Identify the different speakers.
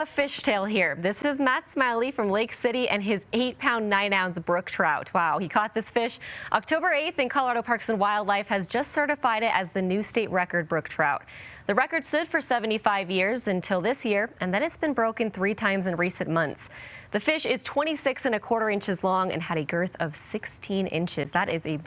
Speaker 1: A fishtail here. This is Matt Smiley from Lake City and his 8-pound, 9-ounce brook trout. Wow, he caught this fish October 8th and Colorado Parks and Wildlife has just certified it as the new state record brook trout. The record stood for 75 years until this year, and then it's been broken three times in recent months. The fish is 26 and a quarter inches long and had a girth of 16 inches. That is a big